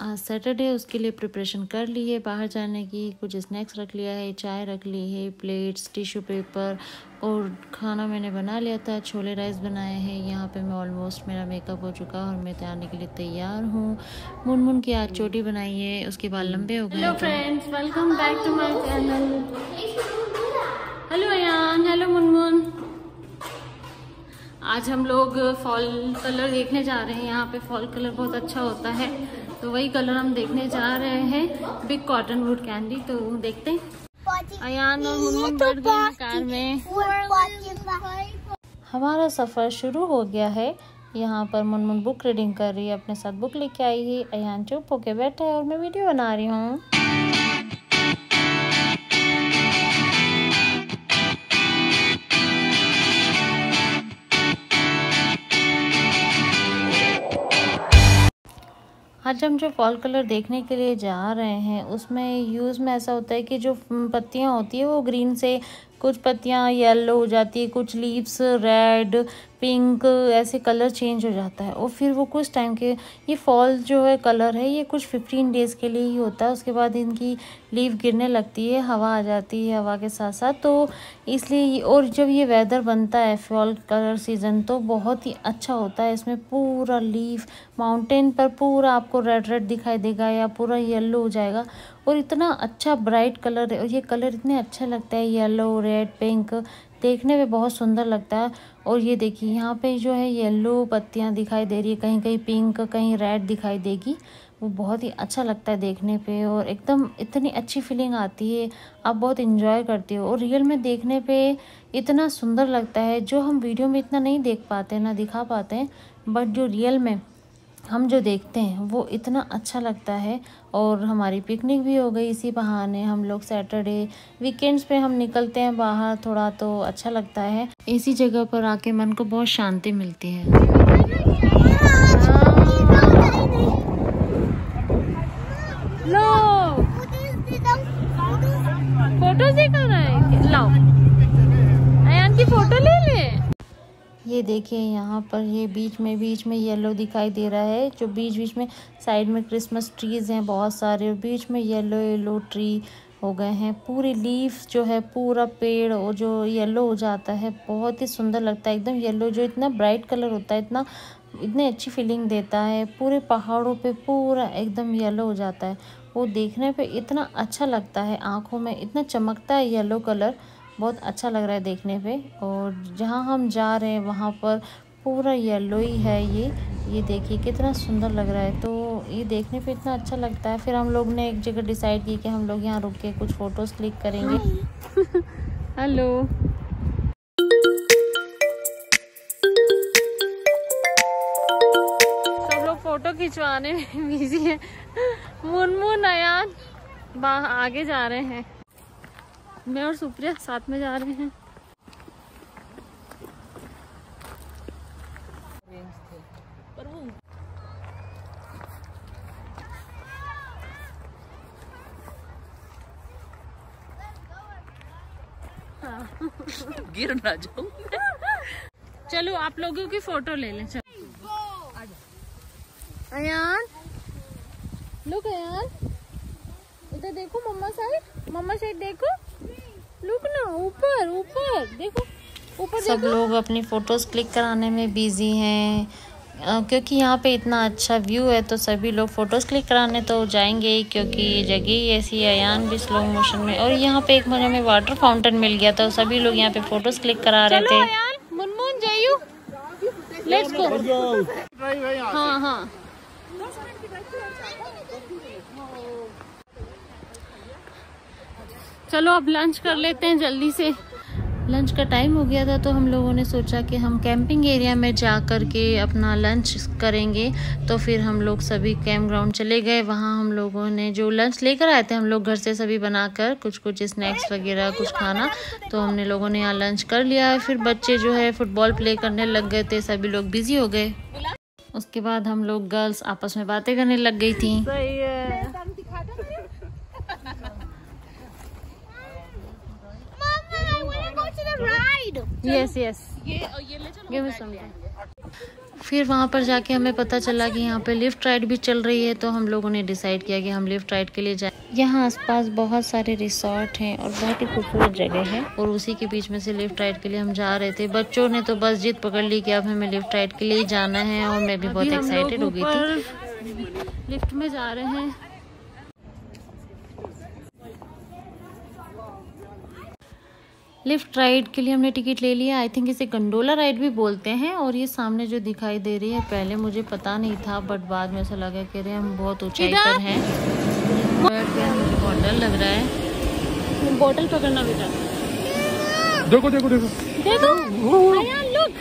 आज सैटरडे उसके लिए प्रिपरेशन कर ली है बाहर जाने की, कुछ स्नैक्स रख लिया है, चाय रख ली है प्लेट्स टिश्यू पेपर और खाना मैंने बना लिया था, छोले राइस बनाए हैं। यहाँ पे मैं ऑलमोस्ट मेरा मेकअप हो चुका और मैं जाने के लिए तैयार हूँ। मुन मुन की आज चोटी बनाई है, उसके बाल लंबे हो गए। Hello friends welcome back to my channel hello Ayaan hello Munmun आज हम लोग फॉल कलर देखने जा रहे हैं। यहाँ पे फॉल कलर बहुत अच्छा होता है। तो वही कलर हम देखने जा रहे हैं बिग कॉटन वुड कैंडी तो देखते हैं। अयान और मुनमुन बैठ गए कार में। हमारा सफ़र शुरू हो गया है। यहाँ पर मुनमुन बुक रीडिंग कर रही है अपने साथ बुक लेके आई है। अयान चुप होके बैठा है और मैं वीडियो बना रही हूँ। आज हम जो फॉल कलर देखने के लिए जा रहे हैं, उसमें यूज़ में ऐसा होता है कि जो पत्तियाँ होती है, वो ग्रीन से कुछ पत्तियाँ येलो हो जाती है, कुछ लीव्स रेड पिंक ऐसे कलर चेंज हो जाता है। और फिर वो कुछ टाइम के, ये फॉल जो है कलर है, ये कुछ फिफ्टीन डेज़ के लिए ही होता है। उसके बाद इनकी लीव गिरने लगती है, हवा आ जाती है हवा के साथ साथ। तो इसलिए और जब ये वेदर बनता है फॉल कलर सीज़न तो बहुत ही अच्छा होता है। इसमें पूरा लीफ माउंटेन पर पूरा आपको रेड रेड दिखाई देगा या पूरा येल्लो हो जाएगा। और इतना अच्छा ब्राइट कलर है, और ये कलर इतने अच्छा लगता है येलो रेड पिंक देखने में बहुत सुंदर लगता है। और ये देखिए, यहाँ पे जो है येलो पत्तियाँ दिखाई दे रही है, कहीं कहीं पिंक कहीं रेड दिखाई देगी। वो बहुत ही अच्छा लगता है देखने पे, और एकदम इतनी अच्छी फीलिंग आती है, आप बहुत इन्जॉय करते हो। और रियल में देखने पे इतना सुंदर लगता है, जो हम वीडियो में इतना नहीं देख पाते, ना दिखा पाते हैं बट जो रियल में हम जो देखते हैं वो इतना अच्छा लगता है और हमारी पिकनिक भी हो गई इसी बहाने। हम लोग सैटरडे वीकेंड्स पे हम निकलते हैं बाहर थोड़ा तो अच्छा लगता है। इसी जगह पर आके मन को बहुत शांति मिलती है। लो! फ़ोटो से लाओ अयान की फ़ोटो ले ले ये देखिए यहाँ पर ये बीच में बीच में येलो दिखाई दे रहा है, जो बीच बीच में साइड में क्रिसमस ट्रीज हैं बहुत सारे और बीच में येलो येलो ट्री हो गए हैं। पूरी लीफ जो है, पूरा पेड़ और जो येलो हो जाता है, बहुत ही सुंदर लगता है। एकदम येलो जो इतना ब्राइट कलर होता है, इतना, इतनी अच्छी फीलिंग देता है। पूरे पहाड़ों पे पूरा एकदम येलो हो जाता है। वो देखने पे इतना अच्छा लगता है, आँखों में इतना चमकता है येलो कलर बहुत अच्छा लग रहा है देखने पे। और जहाँ हम जा रहे हैं, वहाँ पर पूरा येलो ही है ये। ये देखिए, कितना सुंदर लग रहा है। तो ये देखने पे इतना अच्छा लगता है। फिर हम लोग ने एक जगह डिसाइड की कि हम लोग यहाँ रुक के कुछ फ़ोटोज़ क्लिक करेंगे। हेलो। सब लोग फ़ोटो खिंचवाने में बिज़ी है। मुनमुन, अयान आगे जा रहे हैं। मैं और सुप्रिया साथ में जा रहे हैं। गिर ना जाऊँ। चलो आप लोगों की फ़ोटो ले लें चलो। अयान लुक अयान। इधर देखो मम्मा साइड मम्मा साइड देखो। लुक ना ऊपर ऊपर देखो ऊपर सब लोग अपनी फ़ोटोज़ क्लिक कराने में बिज़ी हैं। क्योंकि यहाँ पे इतना अच्छा व्यू है तो सभी लोग फ़ोटोज़ क्लिक कराने तो जाएँगे ही क्योंकि ये जगह ही ऐसी है अयान भी स्लो मोशन में। और यहाँ पे एक मुझे में वाटर फाउंटेन मिल गया था सभी लोग यहाँ पे फ़ोटोज़ क्लिक करा रहे थे। मुनमुन जाइयो लेट्स गो हाँ हाँ। चलो अब लंच कर लेते हैं जल्दी से। लंच का टाइम हो गया था तो हम लोगों ने सोचा कि हम कैंपिंग एरिया में जा कर के अपना लंच करेंगे। तो फिर हम लोग सभी कैंप ग्राउंड चले गए। वहाँ हम लोगों ने जो लंच लेकर आए थे, हम लोग घर से सभी बनाकर कुछ कुछ स्नैक्स वगैरह, कुछ खाना तो हमने लोगों ने यहाँ लंच कर लिया। है फिर बच्चे जो है फुटबॉल प्ले करने लग गए थे, सभी लोग बिज़ी हो गए। उसके बाद हम लोग गर्ल्स आपस में बातें करने लग गई थी। Ride. Yes, yes. ये ये ले चलो Give me something. फिर वहाँ पर जाके हमें पता चला कि यहाँ पे लिफ्ट राइड भी चल रही है तो हम लोगों ने डिसाइड किया कि हम लिफ्ट राइड के लिए जाए यहाँ आसपास बहुत सारे रिसोर्ट हैं और बहुत ही खूबसूरत जगह है और उसी के बीच में से लिफ्ट राइड के लिए हम जा रहे थे बच्चों ने तो बस जिद पकड़ ली कि अब हमें लिफ्ट राइड के लिए जाना है और मैं भी बहुत एक्साइटेड हो गई थी लिफ्ट में जा रहे हैं लिफ्ट राइड के लिए हमने टिकट ले लिया। आई थिंक इसे गंडोला राइड भी बोलते हैं और ये सामने जो दिखाई दे रही है पहले मुझे पता नहीं था बट बाद में ऐसा लगा कि अरे हम बहुत ऊंचाई पर हैं। मुझे बहुत डर लग रहा है। बोतल पकड़ना बेटा। देखो देखो देखो। देखो। लुक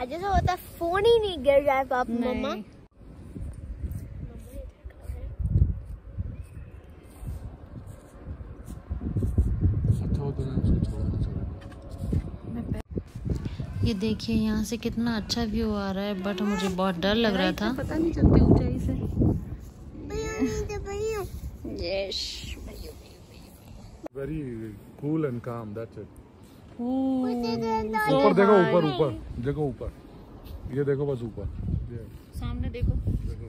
आज जैसा होता फ़ोन ही नहीं गिर जाए पापा मम्मा। होता उसको छोड़ना चाहिए ये देखिए यहाँ से कितना अच्छा व्यू आ रहा है बट मुझे बहुत डर लग रहा था। पता नहीं चलती ऊंचाई से। Very cool and calm that's it ऊपर देखो ऊपर ऊपर। देखो ऊपर। ये देखो बस ऊपर। सामने देखो। देखो।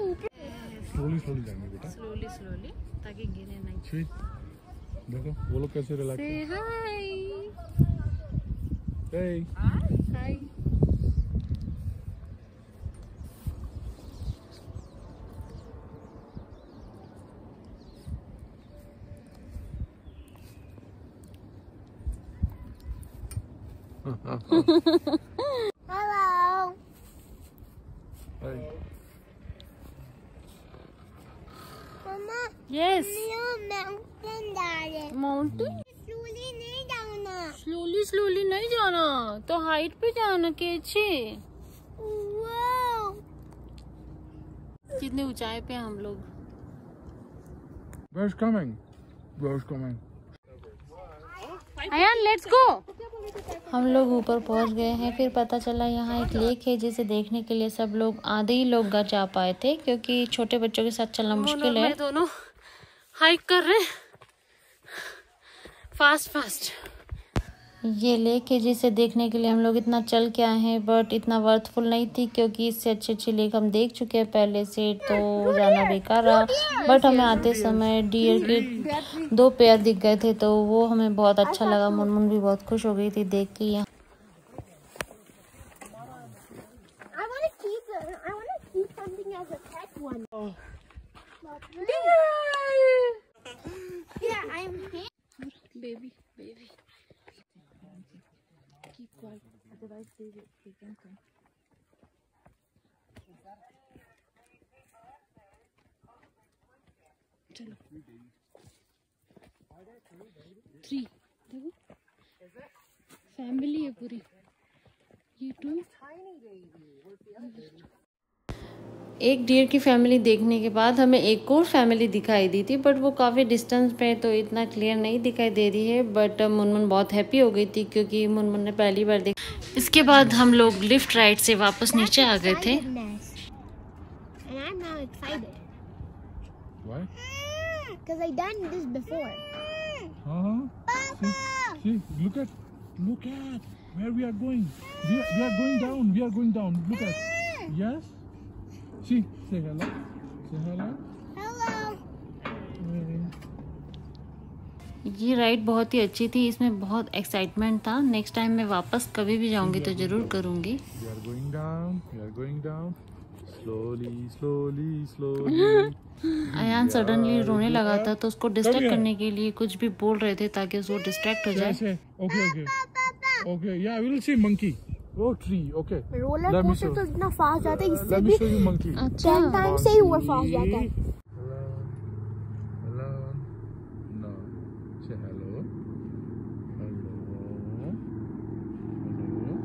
ऊपर स्लोली स्लोली जाएँगे बेटा। स्लोली स्लोली ताकि गिरे नहीं। देखो वो लोग कैसे relax hi hey hi hello mountain जा स्लोली नहीं जाना। स्लोली स्लोली नहीं जाना। तो हाइट पे जाना कैसे? वाओ कितने ऊंचाई पे हम लोग? Where's coming? Where's coming? Ayaan let's go हम लोग ऊपर पहुँच गए हैं फिर पता चला यहाँ एक लेक है जिसे देखने के लिए सब लोग आधे ही लोग घर जा पाए थे क्योंकि छोटे बच्चों के साथ चलना मुश्किल है। दोनों हाइक कर रहे हैं। Fast fast. ये लेक है जिसे देखने के लिए हम लोग इतना चल के आए हैं बट इतना वर्थफुल नहीं थी क्योंकि इससे अच्छी अच्छी लेक हम देख चुके हैं पहले से तो जाना बेकार रहा। बट हमें आते समय डियर के दो पेयर दिख गए थे तो वो हमें बहुत अच्छा लगा। मुनमुन भी बहुत खुश हो गई थी देख के यहाँ। I want to keep something as a pet one. Yeah, baby baby keep quiet otherwise they they can come चलो थ्री देखो फैमिली है पूरी. ये टू एक डियर की फैमिली देखने के बाद हमें एक और फैमिली दिखाई दी थी बट वो काफ़ी डिस्टेंस पे तो इतना क्लियर नहीं दिखाई दे रही है बट मुनमुन बहुत हैप्पी हो गई थी क्योंकि मुनमुन ने पहली बार देखा इसके बाद हम लोग लिफ्ट राइट से वापस नीचे आ गए थे uh-huh. Look at where we are going. We are, we are going down. We are going down. Look at. Yes. See say hello. Say hello. Hello. Hey. ये राइड बहुत ही अच्छी थी इसमें बहुत एक्साइटमेंट था। नेक्स्ट टाइम मैं वापस कभी भी जाऊँगी तो ज़रूर करूँगी. अयान सडनली रोने लगा था तो उसको डिस्ट्रैक्ट करने के लिए कुछ भी बोल रहे थे ताकि उसको डिस्ट्रैक्ट हो जाए। Say, okay, okay. Okay, yeah, we will Oh, tree. Okay. Roller coaster तो इतना फास्ट जाता है इससे भी me show you monkey. अच्छा टेन टाइम से ही वो फास्ट जाता है Hello. Hello. No. Say hello. Hello. Hello.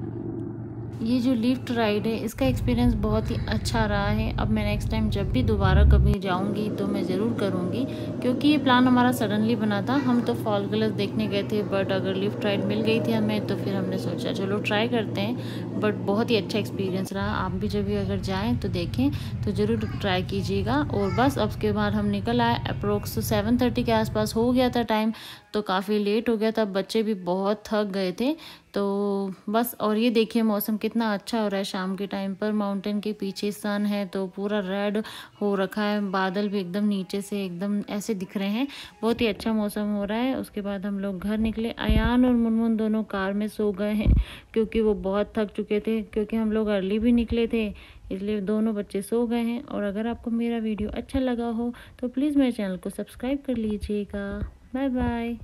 ये जो लिफ्ट राइड है, इसका एक्सपीरियंस बहुत ही अच्छा रहा है। अब मैं नेक्स्ट टाइम जब भी दोबारा कभी जाऊँगी तो मैं ज़रूर करूँगी, क्योंकि ये प्लान हमारा सडनली बना था। हम तो फॉल कलर्स देखने गए थे बट अगर लिफ्ट राइड मिल गई थी हमें तो फिर हमने सोचा, चलो ट्राई करते हैं। बट बहुत ही अच्छा एक्सपीरियंस रहा। आप भी जब भी अगर जाएँ तो देखें तो ज़रूर ट्राई कीजिएगा। और बस, अब के बाद हम निकल आए। अप्रोक्स सेवन थर्टी के आसपास हो गया था टाइम तो काफ़ी लेट हो गया था। बच्चे भी बहुत थक गए थे। तो बस, और ये देखिए मौसम कितना अच्छा हो रहा है शाम के टाइम पर। माउंटेन के पीछे सन है तो पूरा रेड हो रखा है, बादल भी एकदम नीचे से एकदम ऐसे दिख रहे हैं। बहुत ही अच्छा मौसम हो रहा है। उसके बाद हम लोग घर निकले। अयान और मुनमुन दोनों कार में सो गए हैं, क्योंकि वो बहुत थक चुके थे, क्योंकि हम लोग अर्ली भी निकले थे, इसलिए दोनों बच्चे सो गए हैं। और अगर आपको मेरा वीडियो अच्छा लगा हो तो प्लीज़ मेरे चैनल को सब्सक्राइब कर लीजिएगा। Bye bye.